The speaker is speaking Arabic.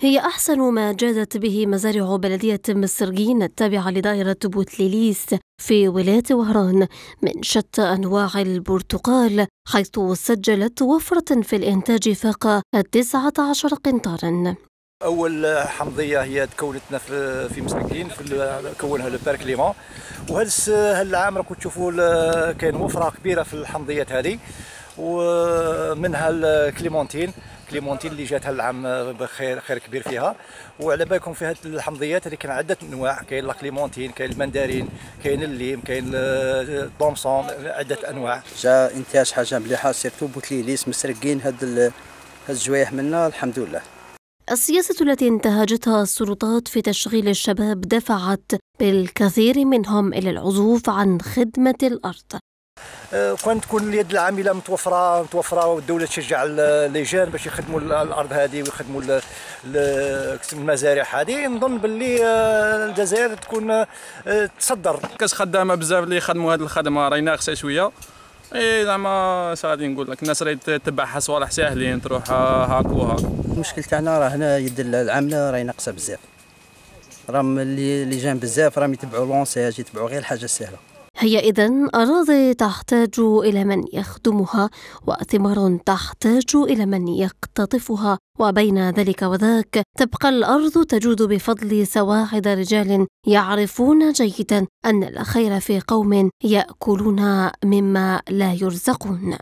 هي أحسن ما جادت به مزارع بلدية مصريين التابعة لدائرة بوتليليس في ولاية وهران من شتى أنواع البرتقال حيث سجلت وفرة في الإنتاج فاق التسعة عشر قنطارا. أول حمضية هي تكونتنا في في مسكين في كونها لو بارك ليمون. وهذا العام راكم تشوفوا كاين وفرة كبيرة في الحمضيات هذه ومنها الكليمونتين clémentine اللي جات العام بخير خير كبير فيها. وعلى بالكم في هذه الحمضيات هذه كاين عدة أنواع. كاين la clémentine كاين المندارين كاين الليم كاين ال Thomson عدة أنواع. جا انتاج حاجة مليحة surtout بوتليليس مسرغين هاد هاد الجوايه منا الحمد لله. السياسة التي انتهجتها السلطات في تشغيل الشباب دفعت بالكثير منهم إلى العزوف عن خدمة الأرض. كون تكون اليد العاملة متوفرة متوفرة والدولة تشجع اللجان باش يخدموا الأرض هذه ويخدموا المزارع هذه. نظن باللي أه، الجزائر تكون أه، تصدر. كاس خدامة بزاف اللي يخدموا هذه الخدمة راهي ناقصة شوية. إي زعما غادي نقول لك؟ الناس راهي تتبعها صوالح ساهلين تروح هاك وهاك المشكل تاعنا راه هنا يد العاملة راهي ناقصة بزاف. راهم اللي جان بزاف راهم يتبعوا لونساج يتبعوا غير الحاجة السهلة. هي إذا أراضي تحتاج إلى من يخدمها وثمار تحتاج إلى من يقتطفها وبين ذلك وذاك تبقى الأرض تجود بفضل سواعد رجال يعرفون جيدا أن الخير في قوم يأكلون مما لا يرزقون.